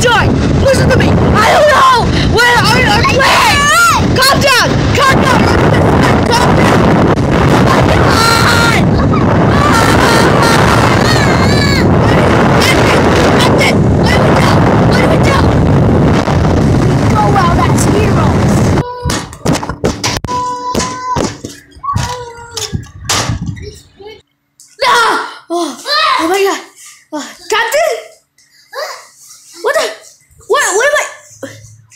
die! Listen to me! I don't know! Where are you? Where?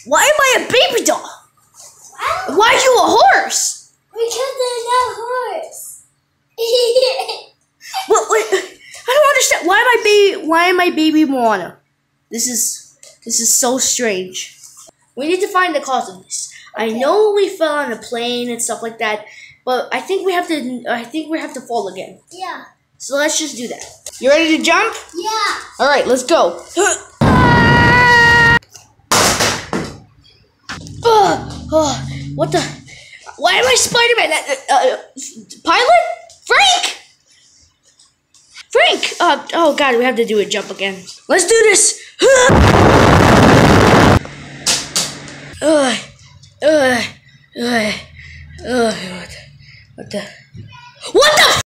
Why am I a baby doll? Wow. Why are you a horse? Because there's no horse. What? Wait, I don't understand. Why am I baby? Why am I baby Moana? This is this is so strange. We need to find the cause of this. I know we fell on a plane and stuff like that, but I think we have to. I think we have to fall again. yeah. So let's just do that. You ready to jump? Yeah. All right, let's go. Ugh, what the? Why am I Spider-Man? Uh, uh, pilot? Frank! Frank! Uh, oh god, we have to do a jump again. Let's do this! Ugh, ugh, what the? What the? What the?